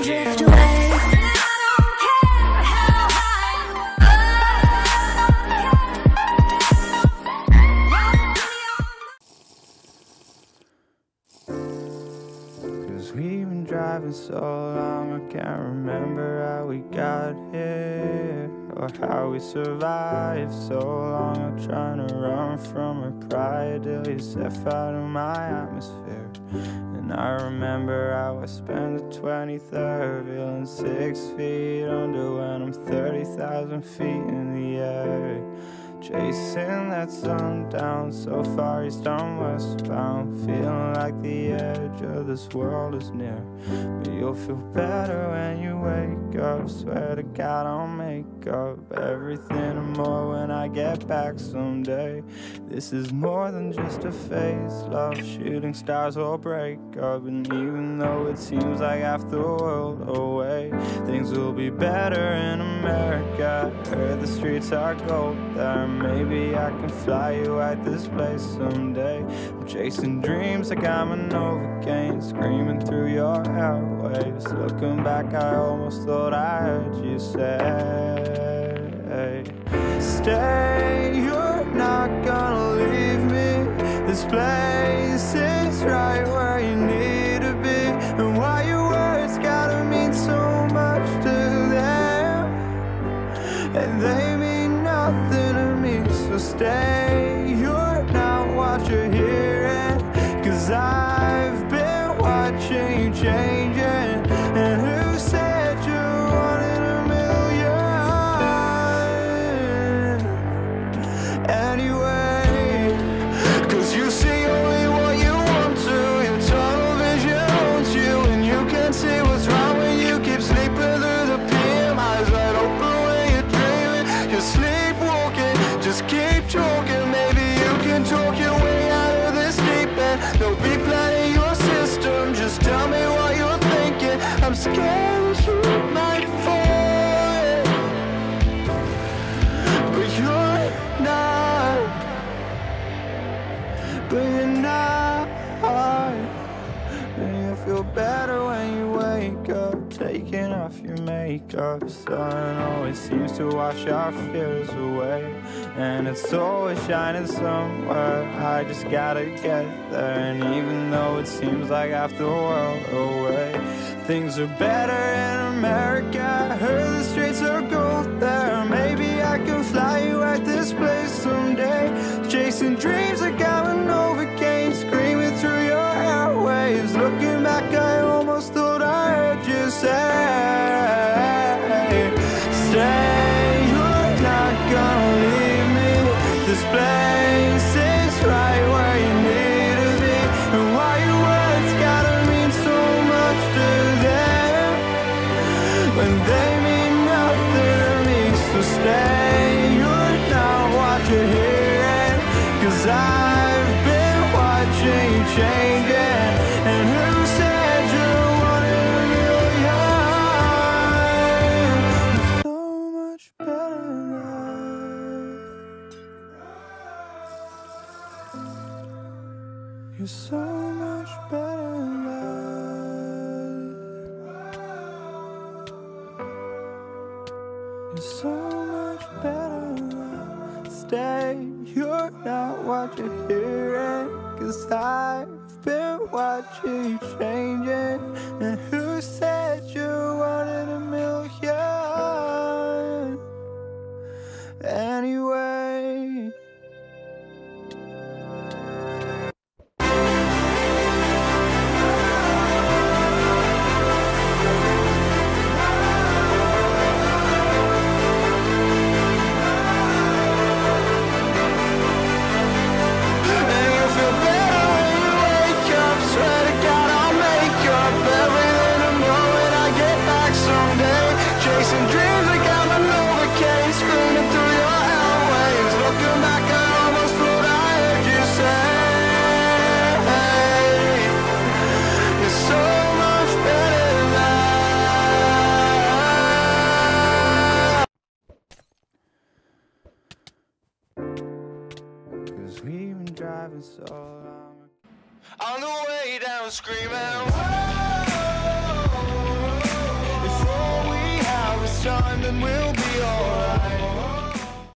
and drift away. Cause we've been driving so long, I can't remember how we got here or how we survived so long. I'm trying to run from her pride till you step out of my atmosphere. And I remember how I spent the 23rd feeling six feet under when I'm 30,000 feet in the air. Chasing that sun down so far east on westbound Feeling like the edge of this world is near. But you'll feel better when you wake up. Swear to God I'll make up everything and more when I get back someday. This is more than just a phase. Love shooting stars will break up. And even though it seems like half the world away Things will be better in America. Heard the streets are gold. There Maybe I can fly you at this place someday. I'm chasing dreams like I'm a Novocaine Screaming through your airwaves Looking back I almost thought I heard you say Stay, you're not gonna leave me. This place is right where stay, but you're not. And you feel better when you wake up, taking off your makeup. Sun always seems to wash our fears away, and it's always shining somewhere. I just gotta get there, and even though it seems like half the world away, things are better in America. Heard the streets are gold there. Maybe I can fly you at this place someday. Chasing dreams like This place is right where you need to be. And why your words gotta mean so much to them when they mean nothing to me. So stay, you're not what you're hearing. Cause I've been watching you changing. You're so much better that. You're so much better that. Stay, you're not what you're hearing. Cause I've been watching you changing. driving so. On the way down, screaming, whoa! We have a time, then we'll.